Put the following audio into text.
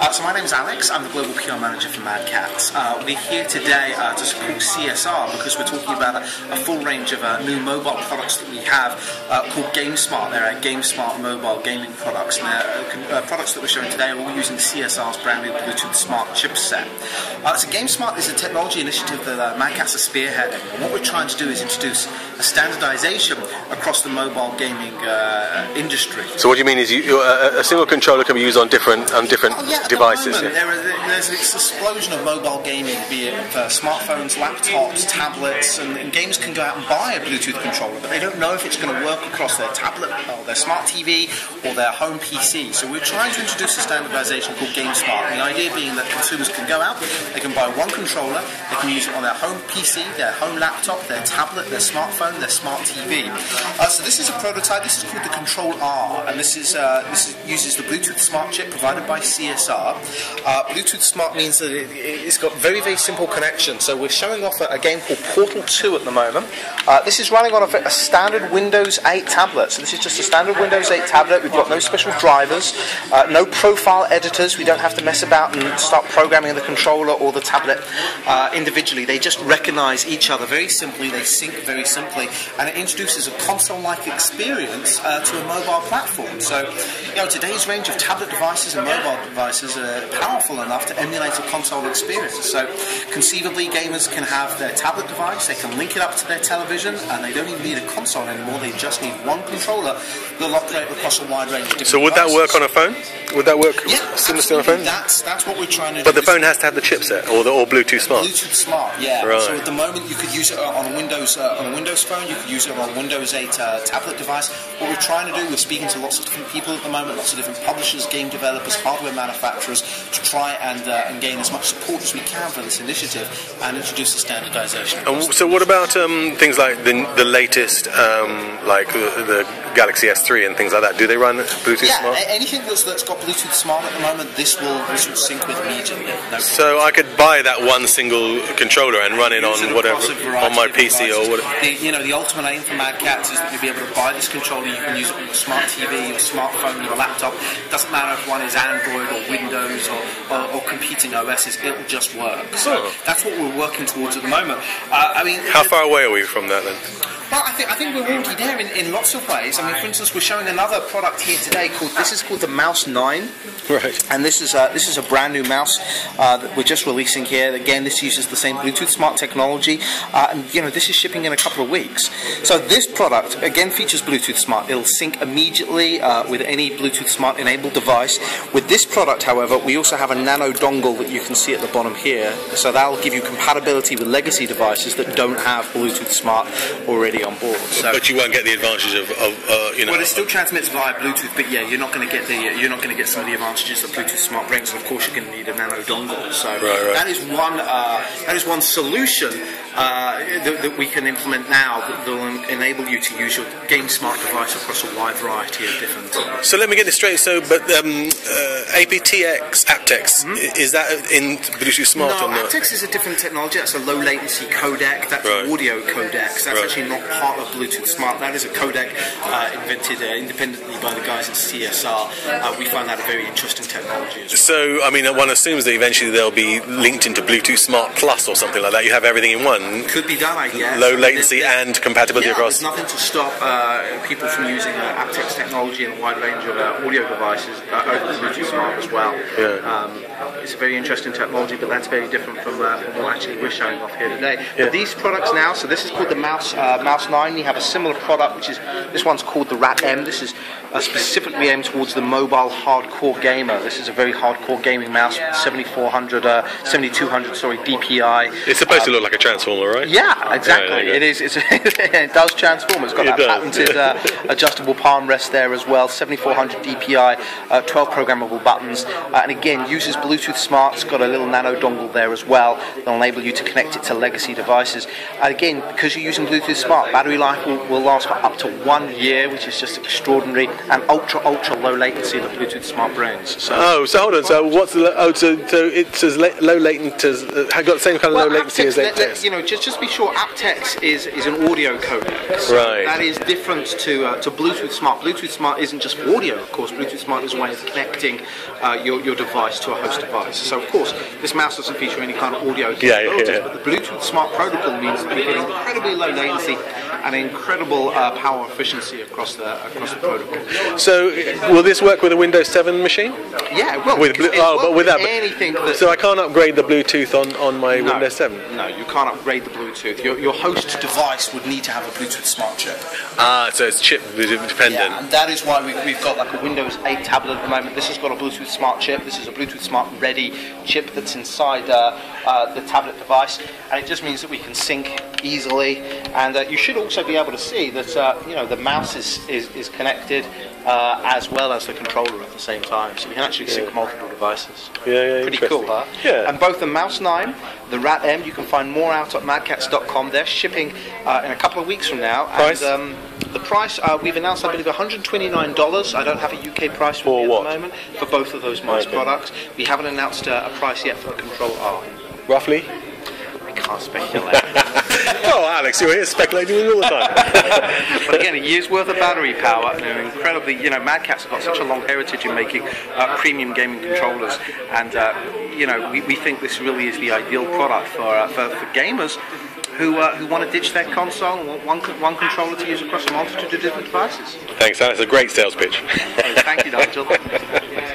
Uh, so my name is Alex. I'm the global PR manager for Mad Catz. Uh, we're here today uh, to support CSR because we're talking about a, a full range of uh, new mobile products that we have uh, called GameSmart. They're our GameSmart mobile gaming products, and uh, products that we're showing today are all using CSR's brand new Bluetooth Smart chipset. so GameSmart is a technology initiative that uh, Mad Catz is spearheading. And what we're trying to do is introduce a standardization across the mobile gaming industry. So what do you mean is you, a single controller can be used on different on different oh, yeah, devices. The there are, there's this explosion of mobile gaming, be it for smartphones, laptops, tablets, and, and, gamers can go out and buy a Bluetooth controller, but they don't know if it's going to work across their tablet or their smart TV or their home PC. So we're trying to introduce a standardization called GameSmart. The idea being that consumers can go out, they can buy one controller, they can use it on their home PC, their home laptop, their tablet, their smartphone, their smart TV. Uh, so this is a prototype. This is called the Control R, and this is uh, this is, uses the Bluetooth smart chip provided by CSR. Uh, Bluetooth Smart means that it, has got very, very simple connection. So we're showing off a, a game called Portal 2 at the moment. Uh, this is running on a, a, standard Windows 8 tablet. So this is just a standard Windows 8 tablet. We've got no special drivers, uh, no profile editors. We don't have to mess about and start programming the controller or the tablet uh, individually. They just recognize each other very simply. They sync very simply. And it introduces a console-like experience uh, to a mobile platform. So, you know, today's range of tablet devices and mobile devices are powerful enough to emulate a console experience. So conceivably, gamers can have their tablet device, they can link it up to their television, and they don't even need a console anymore. They just need one controller that'll operate across a wide range of different So would devices. that work on a phone? Would that work yeah, similar on a phone? That's that's what we're trying to but do. But the phone has to have the chipset or the or Bluetooth Smart. Bluetooth Smart, yeah. Right. So at the moment, you could use it on a Windows uh, on a Windows phone. You could use it on a Windows 8 uh, tablet device. What we're trying to do, we're speaking to lots of different people at the moment, lots of different publishers, game developers, hardware manufacturers, to try and, uh, and gain as much support as we can for this initiative and introduce the standardization. And so, what about um, things like the, the latest, um, like the, the, Galaxy S3 and things like that? Do they run Bluetooth yeah, Smart? anything that's, that's got Bluetooth Smart at the moment, this will this will sync with immediately. No so I could buy that one single controller and run it on whatever on my PC or whatever. The, you know, the ultimate aim for Mad Catz is that you'll be able to buy this controller. You can use it on your smart TV, your smartphone, your laptop. It doesn't matter if one is Android or Windows or, or, or competing OSs. It'll just work. So oh. that's what we're working towards at the moment. Uh, I mean, how far away are we from that then? Well, I think I think we're already there in, in lots of ways. I mean, for instance, we're showing another product here today called this is called the Mouse Nine. Right. And this is a, this is a brand new mouse uh, that we're just releasing here. Again, this uses the same Bluetooth Smart technology, uh, and you know this is shipping in a couple of weeks. So this product again features Bluetooth Smart. It'll sync immediately uh, with any Bluetooth Smart enabled device. With this product, however, we also have a nano dongle that you can see at the bottom here. So that'll give you compatibility with legacy devices that don't have Bluetooth Smart already on board. So, but you won't get the advantages of, of uh, you know. Well, it still transmits via Bluetooth, but yeah, you're not going to get the you're not going to get some of the advantages that Bluetooth Smart brings, and of course you're going to need a nano dongle. So right, right. that is one uh, that is one solution uh, that, that, we can implement now that will enable you to use your GameSmart device across a wide variety of different. Uh, so let me get this straight. So, but um, uh, aptX aptX mm-hmm. is that in Bluetooth Smart? No, or not? aptX is a different technology. That's a low latency codec. That's right. an audio codec. That's right. actually not part of Bluetooth Smart. That is a codec uh, invented uh, independently by the guys at CSR. Uh, we find that a very interesting technology. Well. So, I mean, one assumes that eventually they'll be linked into Bluetooth Smart Plus or something like that. You have everything in one. Could be done, I guess. Low latency and compatibility yeah, across. There's nothing to stop uh, people from using uh, aptX technology in a wide range of uh, audio devices over As well. Yeah. Um, it's a very interesting technology, but that's very different from, from what actually we're showing off here today. Yeah. But these products now, so this is called the Mouse Mouse 9. We have a similar product, which is this one's called the Rat M. This is uh, specifically aimed towards the mobile hardcore gamer. This is a very hardcore gaming mouse, 7400, uh, 7200, sorry, DPI. It's supposed to look like a transformer, right? Yeah, exactly. Yeah, it is. it does transform. It's got it that does. patented uh, adjustable palm rest there as well. 7400 DPI, uh, 12 programmable buttons, uh, and again uses Bluetooth Smart. It's got a little nano dongle there as well. That'll enable you to connect it to legacy devices. And again, because you're using Bluetooth Smart, battery life will, will last for up to one year, which is just extraordinary. and ultra ultra low latency the Bluetooth Smart Brains. So. Oh, so hold on. So what's the oh? So, so it's as la- low latency as uh, got the same kind of Well, low latency aptX, as aptX. you know, just just be sure, aptX is, is an audio codec. So Right. That is different to uh, to Bluetooth Smart. Bluetooth Smart isn't just for audio, of course. Bluetooth Smart is a way of connecting uh, your, your device to a host device. So, of course, this mouse doesn't feature any kind of audio Yeah, yeah, yeah. but the Bluetooth Smart protocol means that you get incredibly low latency and incredible uh, power efficiency across the across the protocol. So will this work with a Windows 7 machine? Yeah, well, With Blu- it oh, but with that. anything that So I can't upgrade the Bluetooth on, on my No, Windows 7. No, you can't upgrade the Bluetooth. Your, your host device would need to have a Bluetooth smart chip. Ah, so it's chip dependent. Yeah, and that is why we, we've got like a Windows 8 tablet at the moment. This has got a Bluetooth smart chip. This is a Bluetooth smart ready chip that's inside uh, uh, the tablet device, and it just means that we can sync easily. And uh, you should also be able to see that uh, you know the mouse is is, is connected uh, as well as the controller at the same time, so you can actually sync multiple devices. Yeah, yeah, Pretty cool, huh? Yeah. And both the Mouse 9, the Rat M, you can find more out at madcatz.com. They're shipping uh, in a couple of weeks from now. Price? And, um, the price uh, we've announced, I believe, $129. I don't have a UK price for, For me what? at the moment for both of those mice Okay. products. We haven't announced uh, a price yet for the Control R. Roughly? I can't speculate. oh, Alex, you're here speculating with me all the time. but again, a year's worth of battery power and an incredibly, you know, Mad Catz have got such a long heritage in making uh, premium gaming controllers, and uh, you know, we, we think this really is the ideal product for uh, for, for gamers. Who, uh, who want to ditch their console and want one, one controller to use across a multitude of different devices. Thanks, Alex. A great sales pitch. Thank you, Nigel.